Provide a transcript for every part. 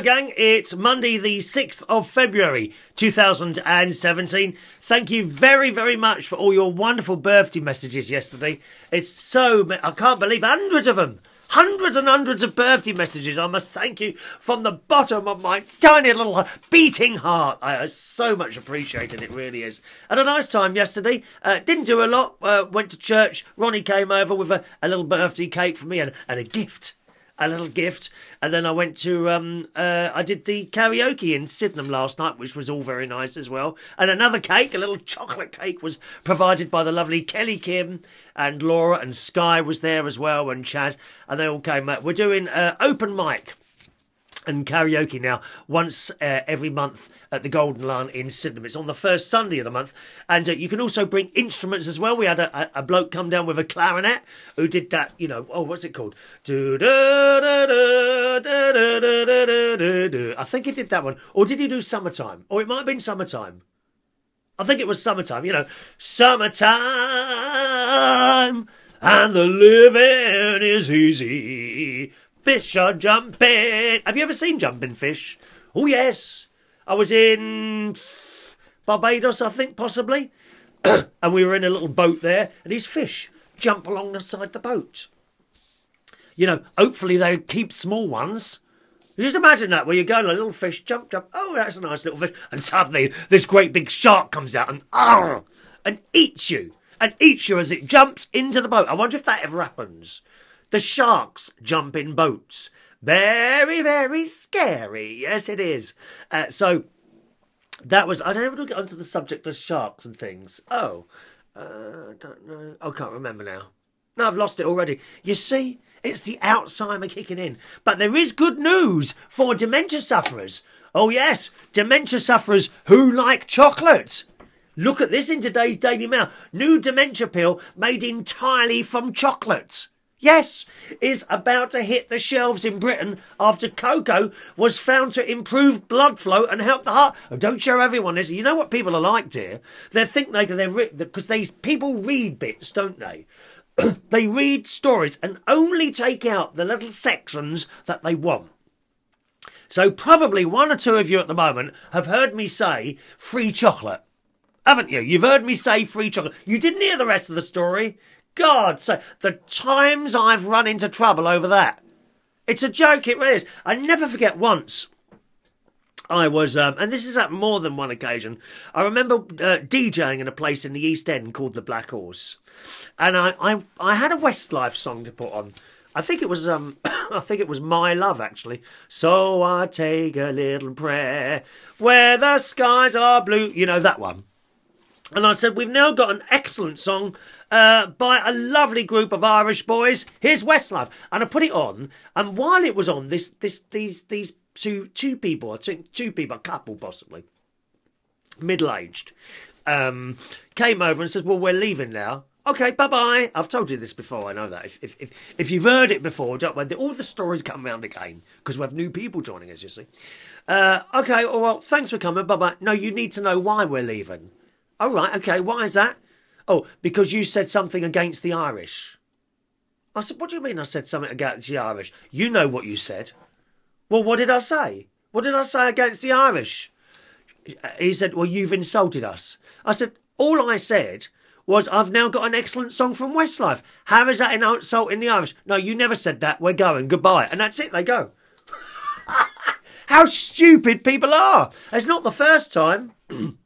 Gang. It's Monday, the 6th of February, 2017. Thank you very, very much for all your wonderful birthday messages yesterday. It's so, I can't believe hundreds of them. Hundreds and hundreds of birthday messages. I must thank you from the bottom of my tiny little beating heart. I so much appreciate it. It really is. Had a nice time yesterday. Uh, didn't do a lot. Uh, went to church. Ronnie came over with a, a little birthday cake for me and, and a gift a little gift. And then I went to, um, uh, I did the karaoke in Sydenham last night, which was all very nice as well. And another cake, a little chocolate cake, was provided by the lovely Kelly Kim and Laura, and Sky was there as well, and Chaz, and they all came out. We're doing uh, open mic and karaoke now once uh, every month at the Golden Lion in Sydenham. It's on the first Sunday of the month, and uh, you can also bring instruments as well. We had a, a, a, bloke come down with a clarinet who did that. You know, oh, what's it called? I think he did that one, or did he do summertime? Or it might have been summertime. I think it was summertime. You know, summertime. And the living is easy. Fish are jumping. Have you ever seen jumping fish? Oh, yes. I was in Barbados, I think, possibly. and we were in a little boat there, and these fish jump along the side of the boat. You know, hopefully they keep small ones. Just imagine that, where you go, and a little fish jump, jump. Oh, that's a nice little fish. And suddenly, this great big shark comes out and, ah, and eats you. And eats you as it jumps into the boat. I wonder if that ever happens. The sharks jump in boats. Very, very scary. Yes, it is. Uh, so that was. I don't ever get onto the subject of sharks and things. Oh, uh, I don't know. I can't remember now. No, I've lost it already. You see, it's the Alzheimer kicking in. But there is good news for dementia sufferers. Oh, yes, dementia sufferers who like chocolate. Look at this in today's Daily Mail. New dementia pill made entirely from chocolate. Yes, is about to hit the shelves in Britain after cocoa was found to improve blood flow and help the heart. Oh, don't show everyone this. You know what people are like, dear? They think they they're because they people read bits, don't they? they read stories and only take out the little sections that they want. So probably one or two of you at the moment have heard me say free chocolate. Haven't you? You've heard me say free chocolate. You didn't hear the rest of the story. God, so the times I've run into trouble over that. It's a joke, it really is. I never forget once. I was, um, and this is at more than one occasion. I remember uh, DJing in a place in the East End called the Black Horse, and I, I, I had a Westlife song to put on. I think it was, um, I think it was My Love actually. So I take a little prayer where the skies are blue. You know that one. And I said, We've now got an excellent song uh, by a lovely group of Irish boys. Here's Westlife. And I put it on, and while it was on, this this these these two two people, I think two people, a couple possibly, middle aged, um, came over and says, Well, we're leaving now. Okay, bye bye. I've told you this before. I know that. If if if, if you've heard it before, don't worry. All the stories come round again because we have new people joining us. You see. Uh, okay. Well, thanks for coming. Bye bye. No, you need to know why we're leaving. All right. okay, why is that? Oh, because you said something against the Irish. I said, what do you mean I said something against the Irish? You know what you said. Well, what did I say? What did I say against the Irish? He said, well, you've insulted us. I said, all I said was, I've now got an excellent song from Westlife. How is that an insult in the Irish? No, you never said that. We're going. Goodbye. And that's it. They go. How stupid people are. It's not the first time.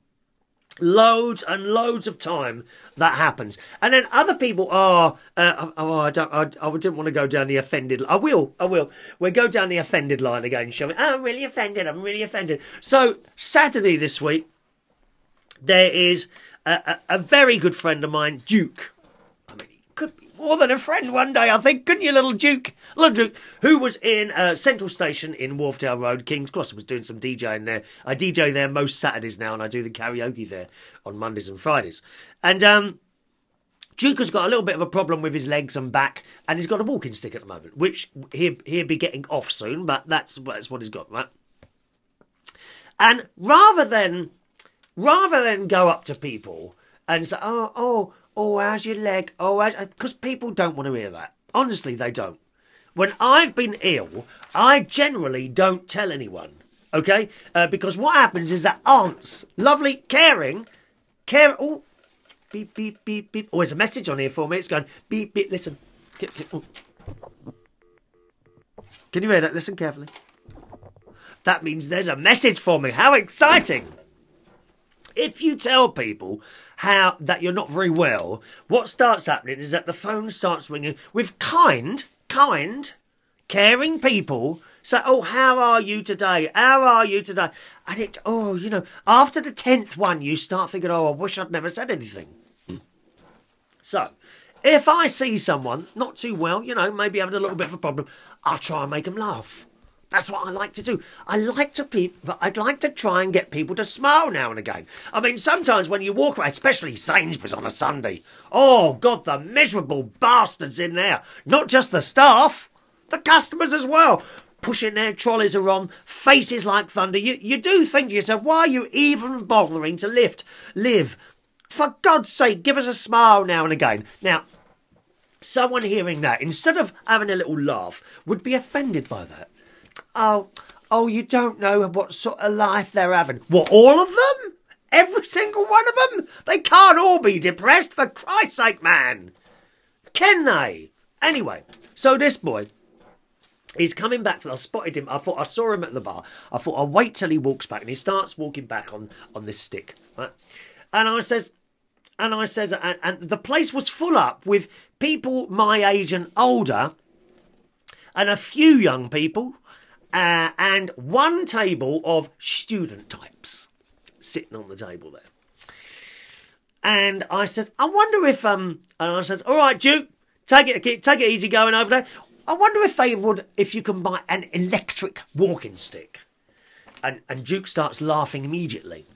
loads and loads of time that happens. And then other people are uh, oh i don't I, I didn't want to go down the offended i will i will. We'll go down the offended line again shall we? Oh, i'm really offended i'm really offended. So saturday this week there is a, a, a very good friend of mine duke. I mean he could be more than a friend one day, I think. Couldn't you, little Duke? Little Duke, who was in uh, Central Station in Wharfdale Road, King's Cross, was doing some DJing there. I DJ there most Saturdays now, and I do the karaoke there on Mondays and Fridays. And um, Duke has got a little bit of a problem with his legs and back, and he's got a walking stick at the moment, which he'll, he'll be getting off soon, but that's, that's what he's got, right? And rather than rather than go up to people and say, oh, oh, oh, how's your leg? Oh, because people don't want to hear that. Honestly, they don't. when I've been ill, I generally don't tell anyone. Okay, uh, because what happens is that aunts, lovely, caring, care. Oh, beep beep beep beep. Oh, there's a message on here for me. It's going beep beep. Listen. Oh. Can you hear that? Listen carefully. That means there's a message for me. How exciting! If you tell people how that you're not very well, what starts happening is that the phone starts ringing with kind, kind, caring people say, "Oh, how are you today? How are you today?" And it, oh, you know, after the tenth one, you start thinking, "Oh, I wish I'd never said anything." So, if I see someone not too well, you know, maybe having a little bit of a problem, I'll try and make them laugh. That's what I like to do. I like to pe- but I'd like to try and get people to smile now and again. I mean, sometimes when you walk around, especially Sainsbury's on a Sunday, oh God, the miserable bastards in there. Not just the staff, the customers as well. Pushing their trolleys around, faces like thunder. You, you do think to yourself, why are you even bothering to lift, live? For God's sake, give us a smile now and again. Now, someone hearing that, instead of having a little laugh, would be offended by that. Oh, oh, you don't know what sort of life they're having. What, all of them? Every single one of them? They can't all be depressed, for Christ's sake, man. Can they? Anyway, so this boy, He's coming back. I spotted him. I thought I saw him at the bar. I thought I'll wait till he walks back, and he starts walking back on on this stick, right? And I says, and I says, and, and the place was full up with people my age and older, and a few young people, uh, and one table of student types sitting on the table there. And I said, I wonder if um, and I said, all right, Duke, take it, take it easy going over there. I wonder if they would, if you can buy an electric walking stick. And and Duke starts laughing immediately.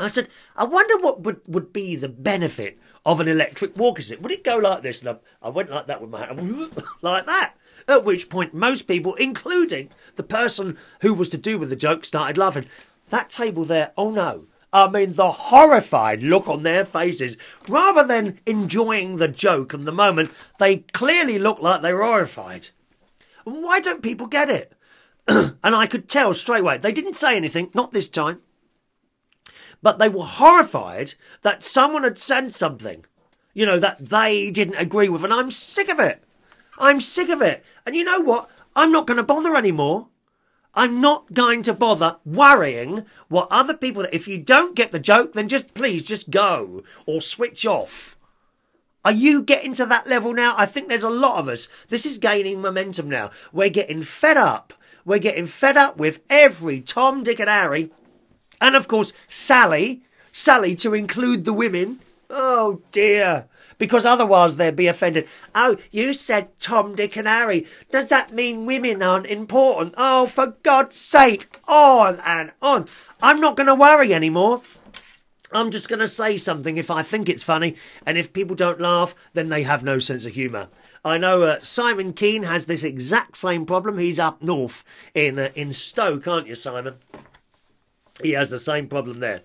I said, I wonder what would, would be the benefit of an electric walking stick. Would it go like this? And I, I went like that with my hand, like that. At which point, most people, including the person who was to do with the joke, started laughing. That table there, oh no. I mean, the horrified look on their faces, rather than enjoying the joke and the moment, they clearly looked like they were horrified. Why don't people get it? and I could tell straight away. They didn't say anything, not this time but they were horrified that someone had said something, you know, that they didn't agree with. And I'm sick of it. I'm sick of it. And you know what? I'm not going to bother anymore. I'm not going to bother worrying what other people. If you don't get the joke, then just please just go or switch off. Are you getting to that level now? I think there's a lot of us. This is gaining momentum now. We're getting fed up. We're getting fed up with every Tom, Dick, and Harry and of course, Sally. Sally to include the women. Oh dear. Because otherwise they'd be offended. Oh, you said Tom, Dick, and Harry. Does that mean women aren't important? Oh, for God's sake. On and on. I'm not going to worry anymore. I'm just going to say something if I think it's funny, and if people don't laugh, then they have no sense of humour. I know uh, Simon Keane has this exact same problem. He's up north in uh, in Stoke, aren't you, Simon? he has the same problem there.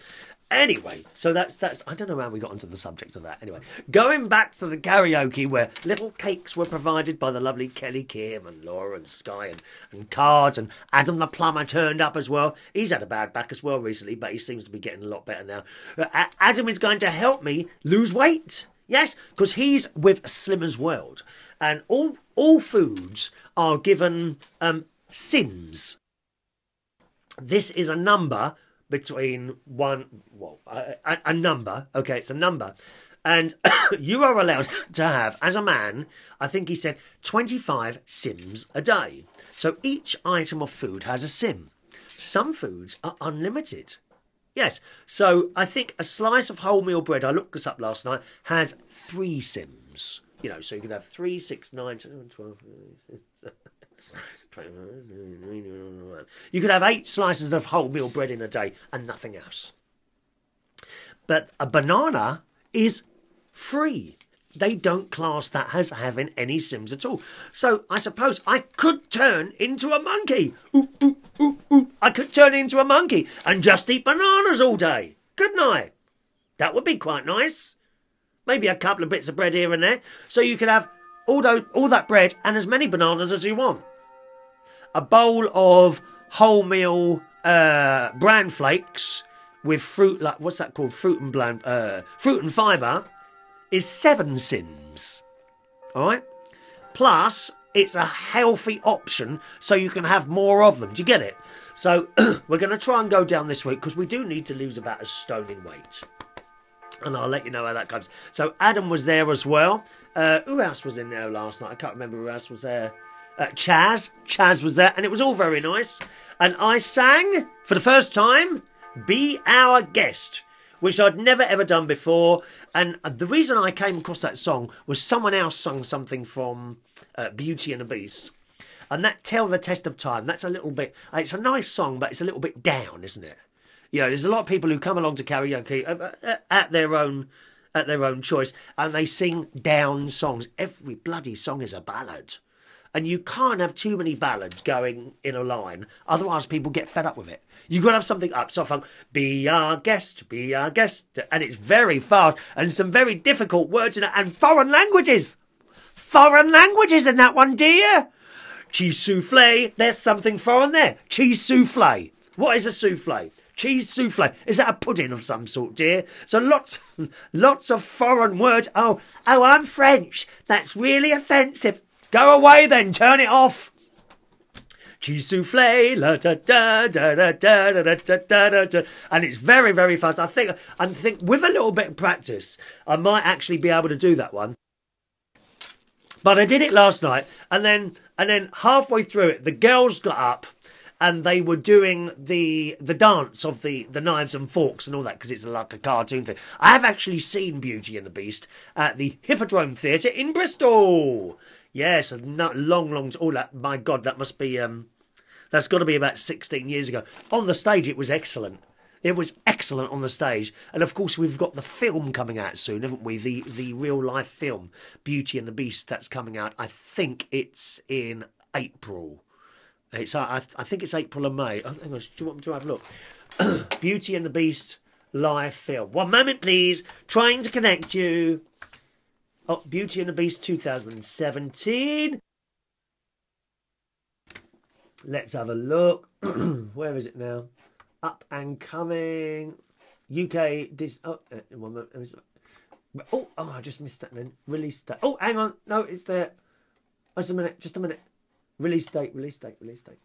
Anyway, so that's that's I don't know how we got onto the subject of that. Anyway, going back to the karaoke where little cakes were provided by the lovely Kelly Kim and Laura and Sky and, and cards and Adam the plumber turned up as well. He's had a bad back as well recently, but he seems to be getting a lot better now. Uh, Adam is going to help me lose weight. Yes, because he's with Slimmer's World, and all all foods are given um, Sims this is a number between one, well, a, a number. Okay, it's a number. And you are allowed to have, as a man, I think he said, 25 sims a day. So each item of food has a sim. Some foods are unlimited. Yes, so I think a slice of wholemeal bread, I looked this up last night, has three sims. You know, so you can have three, six, nine, ten, twelve. You could have eight slices of wholemeal bread in a day and nothing else. But a banana is free. They don't class that as having any sims at all. So I suppose I could turn into a monkey. Ooh, ooh, ooh, ooh. I could turn into a monkey and just eat bananas all day, couldn't I? That would be quite nice. Maybe a couple of bits of bread here and there. So you could have all, those, all that bread and as many bananas as you want. A bowl of wholemeal uh, bran flakes with fruit, like what's that called? Fruit and bland, uh, fruit and fibre is seven sims. All right. Plus, it's a healthy option, so you can have more of them. Do you get it? So we're going to try and go down this week because we do need to lose about a stone in weight. And I'll let you know how that comes. So Adam was there as well. Uh, who else was in there last night? I can't remember who else was there. Uh, Chaz. Chaz was there, and it was all very nice. And I sang for the first time, Be Our Guest, which I'd never ever done before. And the reason I came across that song was someone else sung something from uh, Beauty and the Beast. And that tell the test of time. That's a little bit. It's a nice song, but it's a little bit down, isn't it? You know, there's a lot of people who come along to karaoke uh, uh, at their own at their own choice, and they sing down songs. Every bloody song is a ballad. And you can't have too many ballads going in a line, otherwise people get fed up with it. You've got to have something up. So fun. Be our guest, be our guest. And it's very fast and some very difficult words in it and foreign languages. Foreign languages in that one, dear. Cheese souffle, there's something foreign there. Cheese souffle. What is a souffle? Cheese souffle. Is that a pudding of some sort, dear? So lots, lots of foreign words. Oh, oh, I'm French. That's really offensive. Go away then. Turn it off. Cheese souffle, la da da da da da da da da da da, and it's very very fast. I think I think with a little bit of practice, I might actually be able to do that one. But I did it last night, and then and then halfway through it, the girls got up and they were doing the the dance of the the knives and forks and all that because it's like a cartoon thing. I have actually seen Beauty and the Beast at the Hippodrome Theatre in Bristol. Yes, not long, long. Oh, that my God, that must be um, that's got to be about sixteen years ago. On the stage, it was excellent. It was excellent on the stage, and of course we've got the film coming out soon, haven't we? The the real life film, Beauty and the Beast, that's coming out. I think it's in April. It's I, I think it's April and May. Oh, hang on, do you want me to have a look? Beauty and the Beast live film. One moment, please. Trying to connect you. Oh, Beauty and the Beast 2017. Let's have a look. Where is it now? Up and coming. UK. Dis- oh, uh, one moment. Oh, oh, I just missed that then. Release that. Oh, hang on. No, it's there. Just a minute. Just a minute. Release date. Release date. Release date.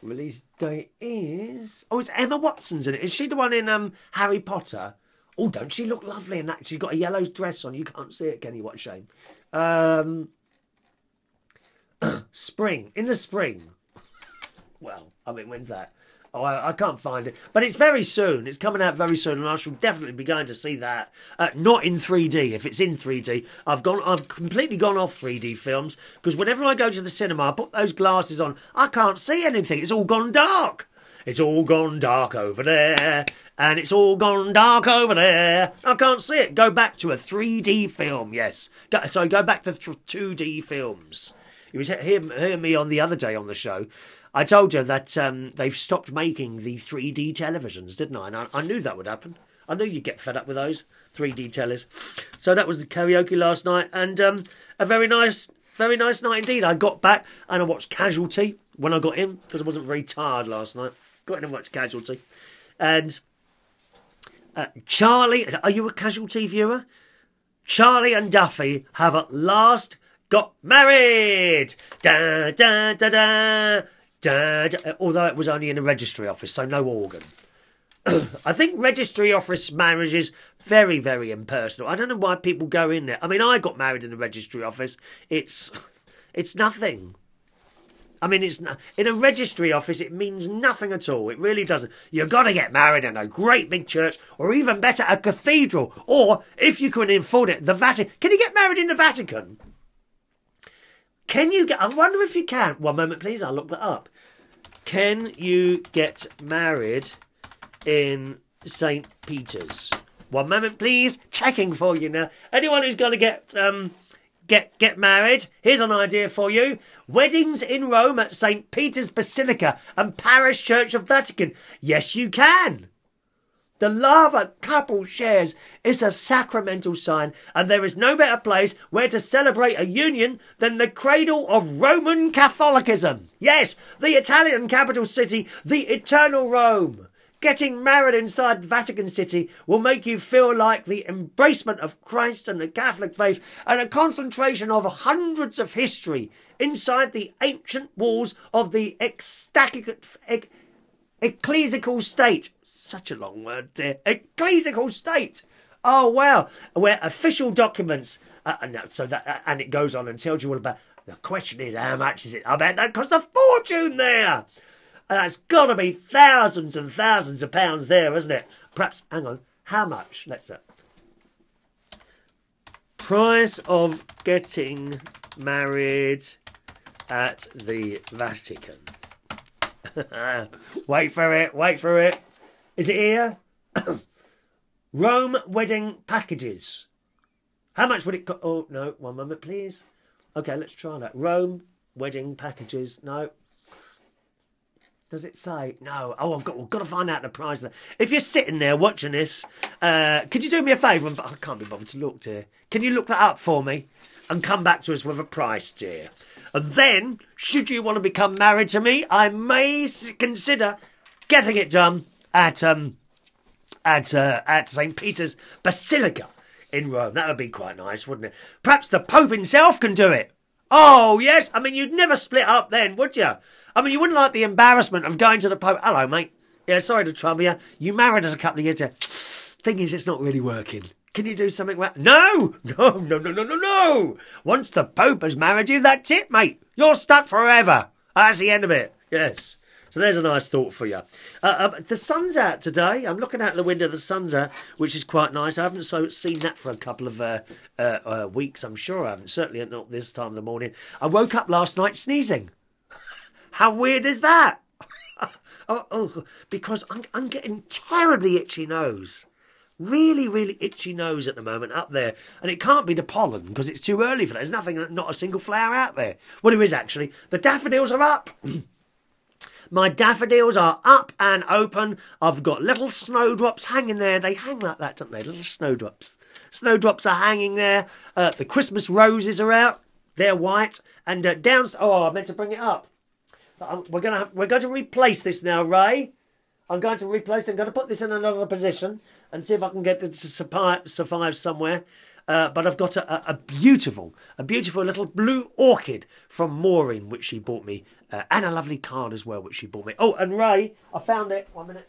Release date is. Oh, it's Emma Watson's in it. Is she the one in um Harry Potter? Oh, don't she look lovely in that? She's got a yellow dress on. You can't see it, can you? What shame. Um, spring. In the spring. Well, I mean, when's that? Oh, I, I, can't find it. But it's very soon. It's coming out very soon, and I shall definitely be going to see that. Uh, not in 3D. If it's in 3D, I've gone. I've completely gone off 3D films because whenever I go to the cinema, I put those glasses on. I can't see anything. It's all gone dark. It's all gone dark over there, and it's all gone dark over there. I can't see it. Go back to a 3D film. Yes. So go back to 2D films. You was hear, hear me on the other day on the show. I told you that um, they've stopped making the 3D televisions, didn't I? And I, I knew that would happen. I knew you'd get fed up with those 3D tellers. So that was the karaoke last night, and um, a very nice, very nice night indeed. I got back and I watched Casualty when I got in because I wasn't very tired last night. Got in and watched Casualty, and uh, Charlie. Are you a Casualty viewer? Charlie and Duffy have at last got married. Da da da da. Dad, although it was only in a registry office, so no organ. I think registry office marriage is very, very impersonal. I don't know why people go in there. I mean, I got married in a registry office. It's, it's nothing. I mean, it's in a registry office. It means nothing at all. It really doesn't. You've got to get married in a great big church, or even better, a cathedral, or if you can afford it, the Vatican. Can you get married in the Vatican? Can you get? I wonder if you can. One moment, please. I'll look that up. Can you get married in St. Peter's? One moment, please. Checking for you now. Anyone who's going to get um, get get married? Here's an idea for you: weddings in Rome at St. Peter's Basilica and Parish Church of Vatican. Yes, you can. The love a couple shares is a sacramental sign, and there is no better place where to celebrate a union than the cradle of Roman Catholicism. Yes, the Italian capital city, the eternal Rome. Getting married inside Vatican City will make you feel like the embracement of Christ and the Catholic faith and a concentration of hundreds of history inside the ancient walls of the ecstatic, ecclesiastical state. Such a long word, dear. Ecclesiastical state. Oh wow, where official documents. Uh, no, so that uh, and it goes on and tells you all about. The question is, how much is it? I bet that cost a fortune there. And that's got to be thousands and thousands of pounds there, isn't it? Perhaps, hang on, how much? Let's see. Price of getting married at the Vatican. Wait for it, wait for it. Is it here? Rome wedding packages. How much would it cost? Oh, no, one moment, please. Okay, let's try that. Rome wedding packages. No, does it say? No. Oh, I've got, got to find out the price. If you're sitting there watching this, uh, could you do me a favour? I can't be bothered to look, dear. Can you look that up for me and come back to us with a price, dear? And then, should you want to become married to me, I may consider getting it done at um at uh, at St Peter's Basilica in Rome. That would be quite nice, wouldn't it? Perhaps the Pope himself can do it. Oh yes, I mean you'd never split up then, would you? I mean, you wouldn't like the embarrassment of going to the Pope. Hello, mate. Yeah, sorry to trouble you. You married us a couple of years ago. Thing is, it's not really working. Can you do something? Well, no, no, no, no, no, no, no. Once the Pope has married you, that's it, mate. You're stuck forever. That's the end of it. Yes. So there's a nice thought for you. Uh, uh, the sun's out today. I'm looking out the window. The sun's out, which is quite nice. I haven't so seen that for a couple of uh, uh, uh weeks. I'm sure I haven't. Certainly not this time of the morning. I woke up last night sneezing. How weird is that? oh, oh, because I'm, I'm getting terribly itchy nose. Really, really itchy nose at the moment up there. And it can't be the pollen because it's too early for that. There's nothing, not a single flower out there. Well, there is actually. The daffodils are up. My daffodils are up and open. I've got little snowdrops hanging there. They hang like that, don't they? Little snowdrops. Snowdrops are hanging there. Uh, the Christmas roses are out. They're white. And uh, down... Oh, I meant to bring it up. Um, we're gonna have, we're going to replace this now, Ray. I'm going to replace. I'm going to put this in another position and see if I can get it to survive, survive somewhere. Uh, but I've got a, a, beautiful, a beautiful little blue orchid from Maureen, which she bought me, uh, and a lovely card as well, which she bought me. Oh, and Ray, I found it. One minute.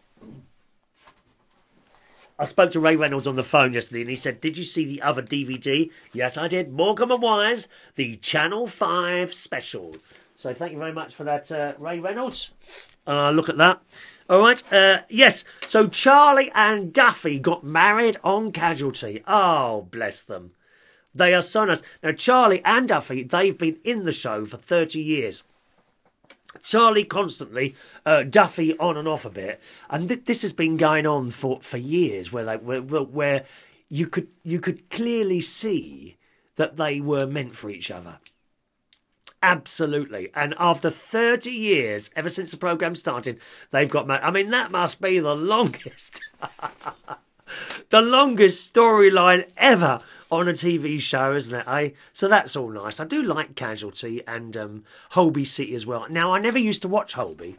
I spoke to Ray Reynolds on the phone yesterday, and he said, "Did you see the other DVD?" Yes, I did. Morecambe and Wise, the Channel Five special. So thank you very much for that, uh, Ray Reynolds. Uh, look at that. All right. Uh, yes. So Charlie and Duffy got married on Casualty. Oh, bless them. They are so nice. Now, Charlie and Duffy, they've been in the show for 30 years. Charlie constantly, uh, Duffy on and off a bit, and th- this has been going on for, for years, where they where, where you could you could clearly see that they were meant for each other. Absolutely. And after 30 years, ever since the programme started, they've got married. I mean, that must be the longest, the longest storyline ever on a TV show, isn't it? Eh? So that's all nice. I do like Casualty and um, Holby City as well. Now, I never used to watch Holby.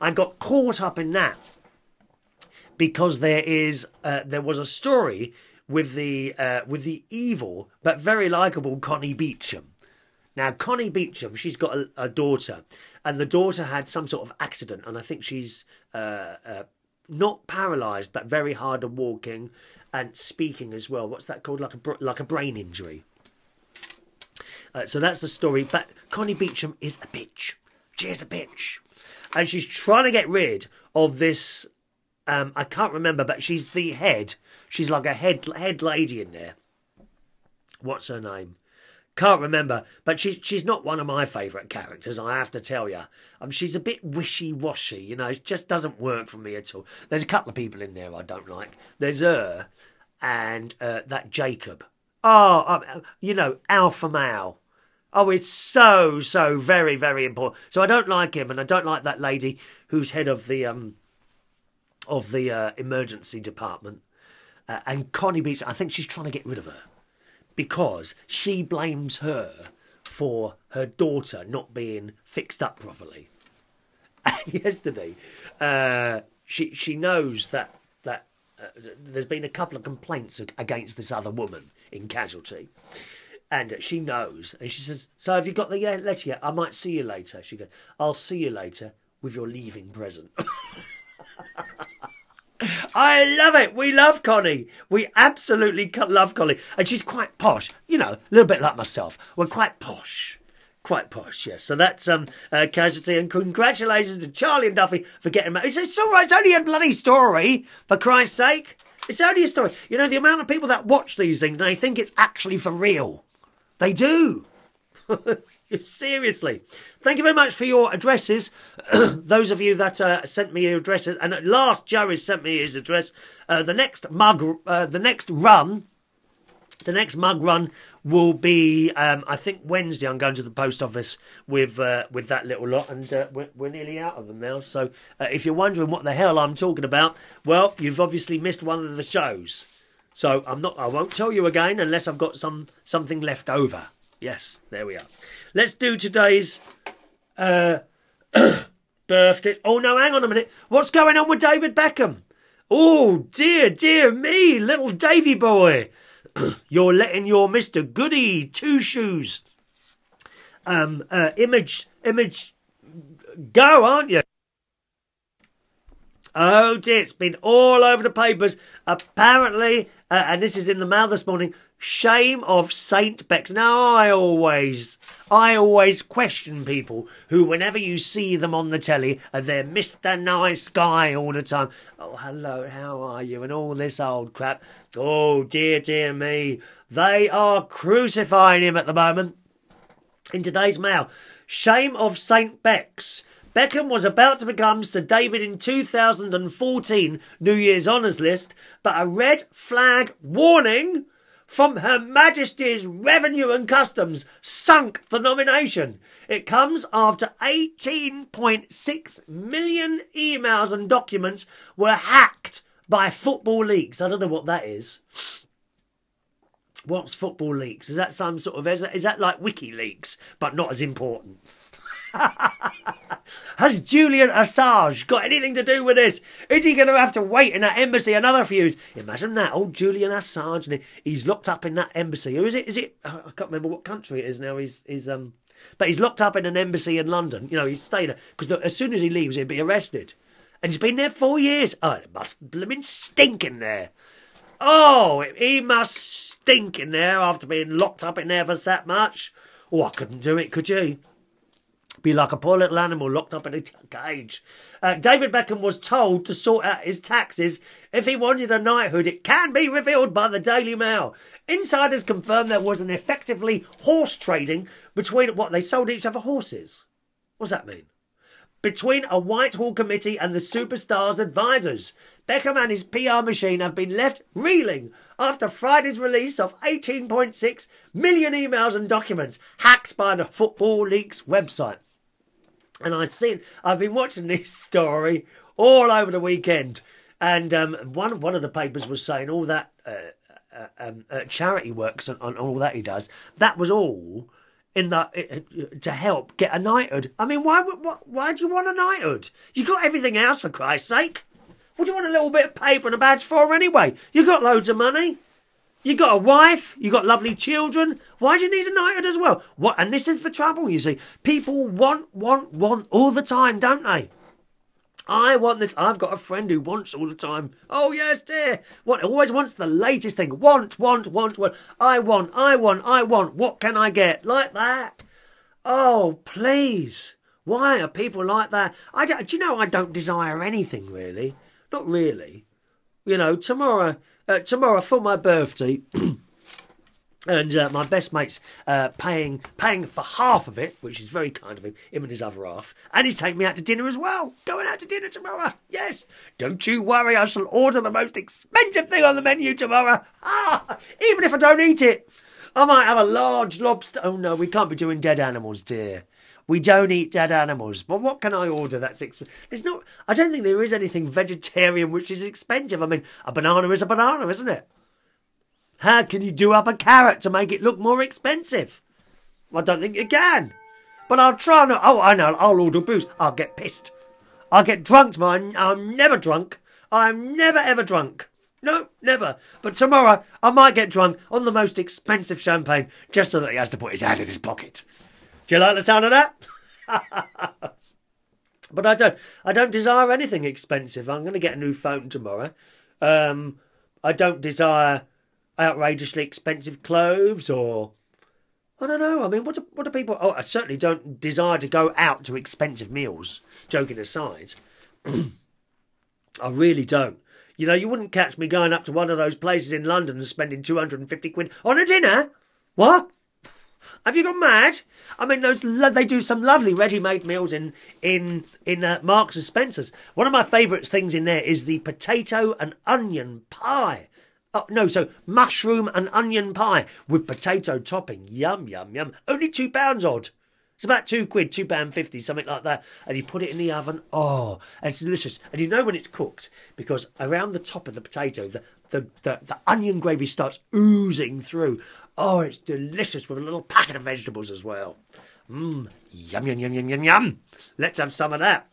I got caught up in that because there is uh, there was a story with the uh, with the evil but very likable Connie Beauchamp now, Connie Beauchamp, she's got a, a, daughter, and the daughter had some sort of accident, and I think she's uh, uh, not paralysed, but very hard at walking and speaking as well. What's that called? Like a like a brain injury. Uh, so that's the story. But Connie Beauchamp is a bitch. She is a bitch, and she's trying to get rid of this. Um, I can't remember, but she's the head. She's like a head head lady in there. What's her name? Can't remember, but she, she's not one of my favourite characters, I have to tell you. Um, she's a bit wishy washy, you know, it just doesn't work for me at all. There's a couple of people in there I don't like. There's her and uh, that Jacob. Oh, um, you know, Alpha Male. Oh, it's so, so very, very important. So I don't like him, and I don't like that lady who's head of the um, of the uh, emergency department, uh, and Connie Beach. I think she's trying to get rid of her because she blames her for her daughter not being fixed up properly. Yesterday, uh, she she knows that that uh, there's been a couple of complaints against this other woman in casualty. And she knows, and she says, "So have you got the letter yet? I might see you later." She goes, "I'll see you later with your leaving present." I love it. We love Connie. We absolutely love Connie. And she's quite posh. You know, a little bit like myself. We're quite posh. Quite posh, yes. So that's um, uh, Casualty. And congratulations to Charlie and Duffy for getting married. It's, it's all right. It's only a bloody story, for Christ's sake. It's only a story. You know, the amount of people that watch these things, and they think it's actually for real. They do. Seriously. Thank you very much for your addresses. Those of you that uh, sent me your addresses, and at last Joe sent me his address. Uh, the next mug, uh, the next run, the next mug run will be, um, I think Wednesday. I'm going to the post office with uh, with that little lot, and uh, we're, we're, nearly out of them now. So uh, if you're wondering what the hell I'm talking about, well, you've obviously missed one of the shows. So I'm not. I won't tell you again unless I've got some something left over. Yes, there we are. Let's do today's uh, birthday. Oh, no, hang on a minute. What's going on with David Beckham? Oh, dear, dear me, little Davy boy. You're letting your Mr. Goody Two Shoes um, uh, image, image go, aren't you? Oh dear, it's been all over the papers. Apparently, uh, and this is in the mail this morning, Shame of Saint Bex. Now, I always, I always question people who, whenever you see them on the telly, are they're Mr. Nice Guy all the time. Oh, hello, how are you? And all this old crap. Oh, dear, dear me. They are crucifying him at the moment. In today's mail, Shame of Saint Bex. Beckham was about to become Sir David in 2014 New Year's Honours list, but a red flag warning from Her Majesty's Revenue and Customs sunk the nomination. It comes after 18.6 million emails and documents were hacked by Football Leaks. I don't know what that is. What's Football Leaks? Is that some sort of, is that, is that like WikiLeaks, but not as important? Has Julian Assange got anything to do with this? Is he going to have to wait in that embassy another few years? Imagine that, old Julian Assange, and he's locked up in that embassy. Who is it? Is it? I can't remember what country it is now. He's, he's um, but he's locked up in an embassy in London. You know, he's staying there because as soon as he leaves, he'll be arrested. And he's been there four years. Oh, it must have been stinking there. Oh, he must stink in there after being locked up in there for that much. Oh, I couldn't do it, could you? Be like a poor little animal locked up in a cage. Uh, David Beckham was told to sort out his taxes if he wanted a knighthood. It can be revealed by the Daily Mail. Insiders confirmed there was an effectively horse trading between what they sold each other horses. What does that mean? Between a Whitehall committee and the superstar's advisors, Beckham and his PR machine have been left reeling after Friday's release of 18.6 million emails and documents hacked by the Football Leaks website. And I've seen, I've been watching this story all over the weekend, and um, one one of the papers was saying all that uh, uh, um, uh, charity works and, and, all that he does. That was all in the uh, to help get a knighthood. I mean, why why, why do you want a knighthood? You got everything else for Christ's sake. What do you want a little bit of paper and a badge for anyway? You got loads of money. You got a wife, you got lovely children. Why do you need a knighthood as well? What? And this is the trouble, you see. People want, want, want all the time, don't they? I want this. I've got a friend who wants all the time. Oh yes, dear. What always wants the latest thing. Want, want, want, want. I want, I want, I want. What can I get? Like that. Oh, please. Why are people like that? I do you know I don't desire anything really. Not really. You know, tomorrow uh, tomorrow for my birthday. and uh, my best mate's uh, paying paying for half of it, which is very kind of him, him and his other half. And he's taking me out to dinner as well. Going out to dinner tomorrow. Yes. Don't you worry, I shall order the most expensive thing on the menu tomorrow. Ah, even if I don't eat it. I might have a large lobster. Oh no, we can't be doing dead animals, dear. We don't eat dead animals. But what can I order that's expensive? It's not. I don't think there is anything vegetarian which is expensive. I mean, a banana is a banana, isn't it? How can you do up a carrot to make it look more expensive? I don't think you can. But I'll try not. Oh, I know. I'll order booze. I'll get pissed. I'll get drunk tomorrow. I'm never drunk. I'm never ever drunk. No, never. But tomorrow I might get drunk on the most expensive champagne just so that he has to put his hand in his pocket. Do you like the sound of that? but I don't. I don't desire anything expensive. I'm going to get a new phone tomorrow. Um, I don't desire outrageously expensive clothes or I don't know. I mean, what do, what do people? Oh, I certainly don't desire to go out to expensive meals. Joking aside, I really don't. You know, you wouldn't catch me going up to one of those places in London and spending two hundred and fifty quid on a dinner. What? Have you gone mad? I mean, those lo- they do some lovely ready-made meals in in in uh, Marks and Spencers. One of my favourite things in there is the potato and onion pie. Oh no, so mushroom and onion pie with potato topping. Yum yum yum. Only two pounds odd. It's about two quid, two pound fifty, something like that. And you put it in the oven. Oh, it's delicious. And you know when it's cooked because around the top of the potato, the the, the, the onion gravy starts oozing through. Oh, it's delicious with a little packet of vegetables as well. Mmm, yum, yum, yum, yum, yum, yum. Let's have some of that.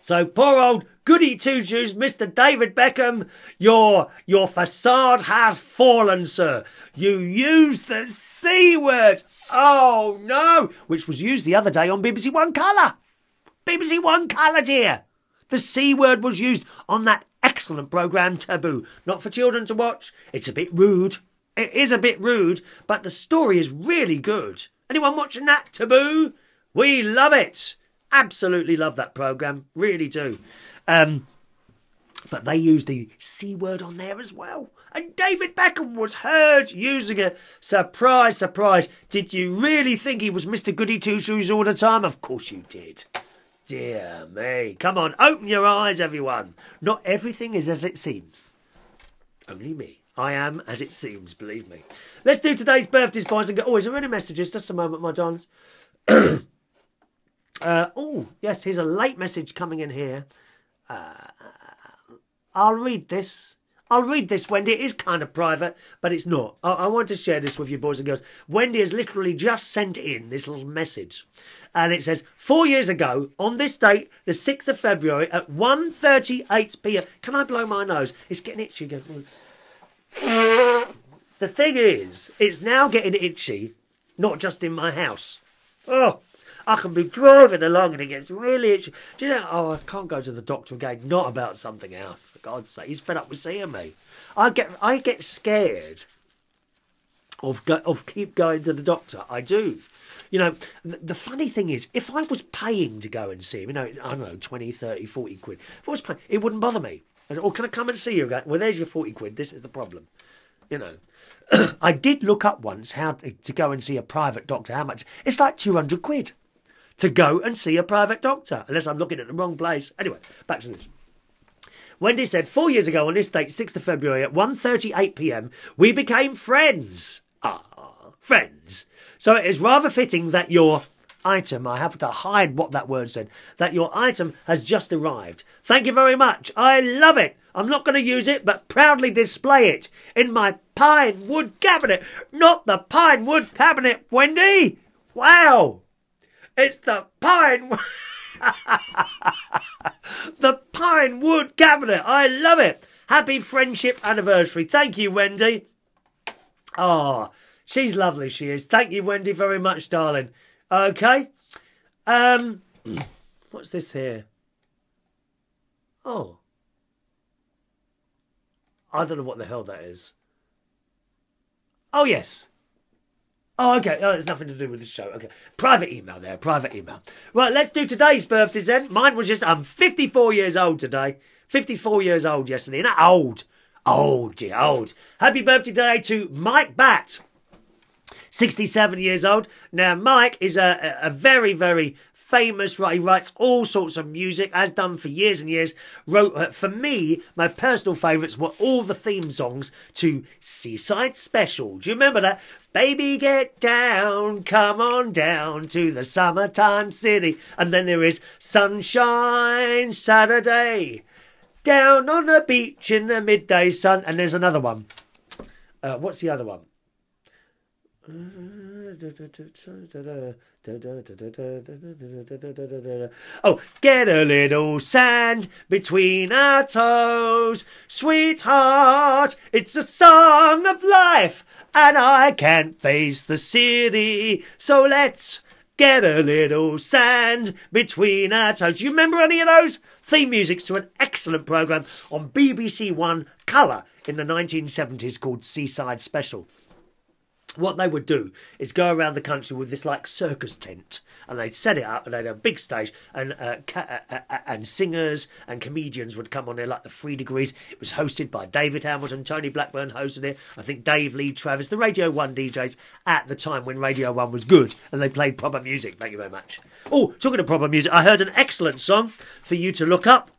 So poor old goody two shoes, Mr. David Beckham, your your facade has fallen, sir. You used the C word. Oh no, which was used the other day on BBC One Colour. BBC One Colour, dear. The C word was used on that excellent programme Taboo. Not for children to watch. It's a bit rude. It is a bit rude, but the story is really good. Anyone watching that Taboo? We love it. Absolutely love that programme. Really do. Um, but they used the C word on there as well. And David Beckham was heard using it. Surprise, surprise. Did you really think he was Mr. Goody Two Shoes all the time? Of course you did. Dear me. Come on, open your eyes, everyone. Not everything is as it seems. Only me. I am as it seems, believe me. Let's do today's birthdays, boys, and go. Oh, is there any messages? Just a moment, my darlings. Uh, oh, yes, here's a late message coming in here. Uh, I'll read this. I'll read this, Wendy. It is kind of private, but it's not. I, I, want to share this with you, boys and girls. Wendy has literally just sent in this little message. And it says, four years ago, on this date, the 6th of February, at 1.38pm... Can I blow my nose? It's getting itchy again. The thing is, it's now getting itchy, not just in my house. Oh, I can be driving along and it gets really itchy. Do you know? Oh, I can't go to the doctor again. Not about something else. For God's sake, he's fed up with seeing me. I get I get scared of go, of keep going to the doctor. I do. You know, the, the, funny thing is, if I was paying to go and see him, you know, I don't know, 20, 30, 40 quid, if I was paying, it wouldn't bother me. I said, oh, can I come and see you again? Well, there's your 40 quid. This is the problem. You know, I did look up once how to go and see a private doctor, how much. It's like 200 quid to go and see a private doctor, unless I'm looking at the wrong place. Anyway, back to this. Wendy said, four years ago on this date, 6th of February at 1.38pm, we became friends. Ah, friends. So it is rather fitting that your item, I have to hide what that word said, that your item has just arrived. Thank you very much. I love it. I'm not going to use it, but proudly display it in my pine wood cabinet. Not the pine wood cabinet, Wendy. Wow. It's the pine. the pine wood cabinet. I love it. Happy friendship anniversary. Thank you, Wendy. Oh, she's lovely. She is. Thank you, Wendy, very much, darling. Okay. Um, what's this here? Oh. I don't know what the hell that is. Oh, yes. Oh, okay. Oh, it's nothing to do with the show. Okay. Private email there. Private email. Right, let's do today's birthdays then. Mine was just, I'm 54 years old today. 54 years old yesterday. Not old. Old, dear, old. Happy birthday today to Mike Batt. 67 years old. Now, Mike is a, a very, very famous. Right, he writes all sorts of music, has done for years and years. Wrote uh, for me, my personal favourites were all the theme songs to Seaside Special. Do you remember that? Baby, get down, come on down to the summertime city. And then there is Sunshine Saturday, down on the beach in the midday sun. And there's another one. Uh, what's the other one? Oh, get a little sand between our toes, sweetheart. It's a song of life, and I can't face the city. So let's get a little sand between our toes. Do you remember any of those? Theme musics to an excellent programme on BBC One Colour in the 1970s called Seaside Special what they would do is go around the country with this like circus tent and they'd set it up and they'd have a big stage and uh, ca- uh, uh, uh, and singers and comedians would come on there like the three degrees. It was hosted by david hamilton tony blackburn hosted it. I think dave lee travis the radio 1 djs at the time when radio 1 was good and they played proper music. Thank you very much. Oh talking of proper music i heard an excellent song for you to look up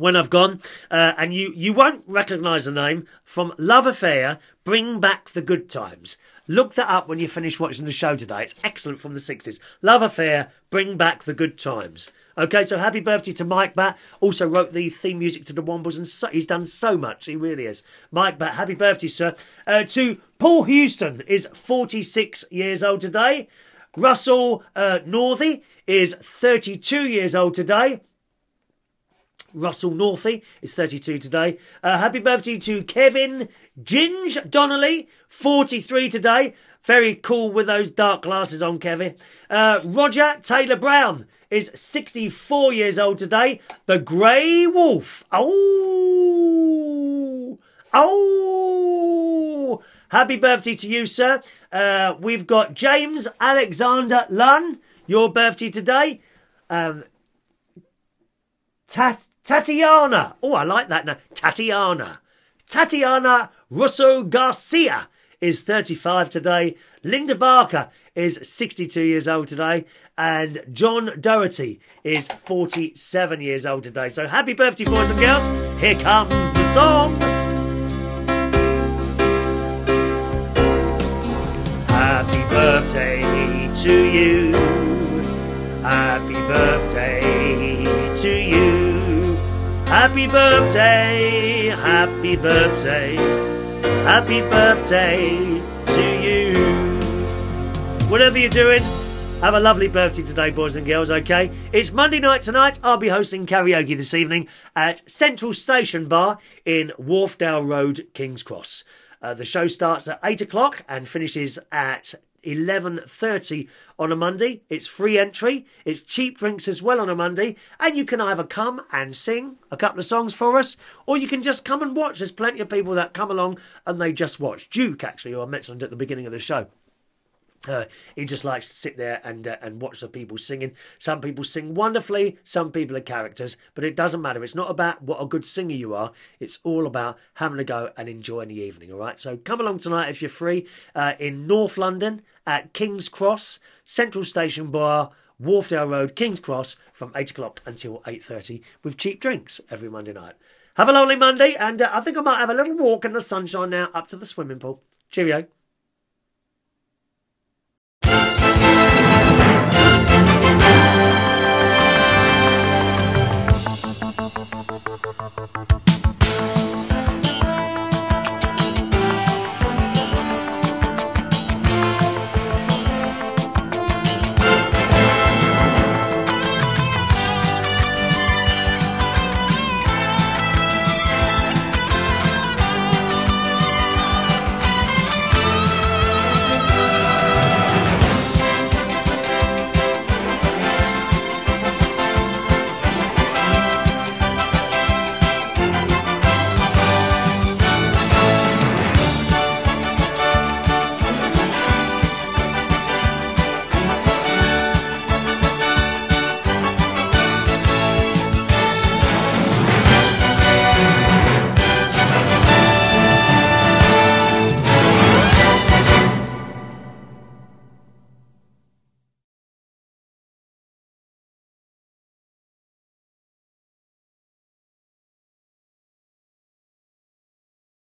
when I've gone, uh, and you, you won't recognise the name from Love Affair, Bring Back the Good Times. Look that up when you finish watching the show today. It's excellent from the 60s. Love Affair, Bring Back the Good Times. Okay, so happy birthday to Mike Batt. Also wrote the theme music to the Wombles, and so, he's done so much. He really is. Mike Batt, happy birthday, sir. Uh, to Paul Houston is 46 years old today. Russell uh, Northey is 32 years old today. Russell Northey is 32 today. Uh, happy birthday to Kevin Ginge Donnelly, 43 today. Very cool with those dark glasses on, Kevin. Uh, Roger Taylor Brown is 64 years old today. The Grey Wolf. Oh! Oh! Happy birthday to you, sir. Uh, we've got James Alexander Lunn, your birthday today. Um, Tat- Tatiana. Oh, I like that now. Tatiana. Tatiana Russo Garcia is 35 today. Linda Barker is 62 years old today. And John Doherty is 47 years old today. So happy birthday, boys and girls. Here comes the song. Happy birthday to you. Happy birthday. Happy birthday, happy birthday, happy birthday to you. Whatever you're doing, have a lovely birthday today, boys and girls, okay? It's Monday night tonight. I'll be hosting karaoke this evening at Central Station Bar in Wharfdale Road, King's Cross. Uh, the show starts at 8 o'clock and finishes at 11.30 on a Monday. It's free entry. It's cheap drinks as well on a Monday. And you can either come and sing a couple of songs for us, or you can just come and watch. There's plenty of people that come along and they just watch. Duke, actually, who I mentioned at the beginning of the show. Uh, he just likes to sit there and uh, and watch the people singing. Some people sing wonderfully, some people are characters, but it doesn't matter. It's not about what a good singer you are. It's all about having a go and enjoying the evening. All right. So come along tonight if you're free uh, in North London at King's Cross Central Station Bar. Wharfdale Road, King's Cross, from 8 o'clock until 8.30 with cheap drinks every Monday night. Have a lovely Monday, and uh, I think I might have a little walk in the sunshine now up to the swimming pool. Cheerio.